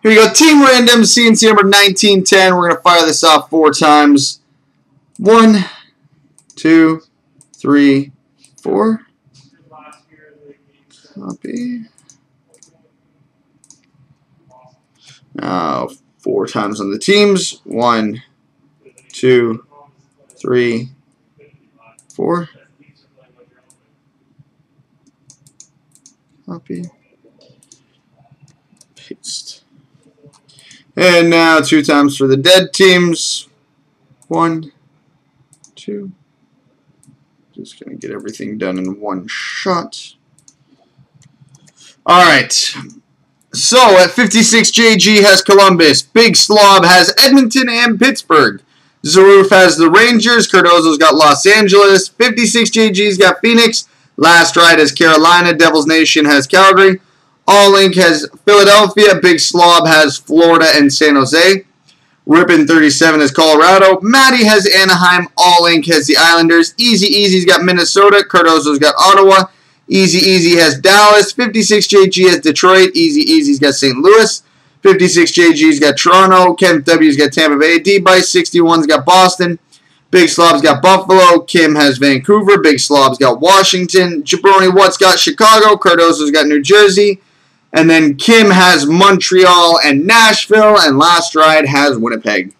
Here we go. Team random, CNC number 1910. We're going to fire this off four times. One, two, three, four. Copy. Now, four times on the teams. One, two, three, four. Copy. And now two times for the dead teams. One, two. Just going to get everything done in one shot. All right. So at 56, JG has Columbus. Big Slob has Edmonton and Pittsburgh. Zaruf has the Rangers. Cardozo's got Los Angeles. 56, JG's got Phoenix. Last Ride has Carolina. Devils Nation has Calgary. All Ink has Philadelphia. Big Slob has Florida and San Jose. Rippin 37 has Colorado. Maddie has Anaheim. All Ink has the Islanders. Easy Easy's got Minnesota. Cardozo's got Ottawa. Easy Easy has Dallas. 56 JG has Detroit. Easy Easy's got St. Louis. 56 JG's got Toronto. Kent W's got Tampa Bay. D-Bice 61's got Boston. Big Slob's got Buffalo. Kim has Vancouver. Big Slob's got Washington. Jabroni What's got Chicago. Cardozo's got New Jersey. And then Kim has Montreal and Nashville, and Last Ride has Winnipeg.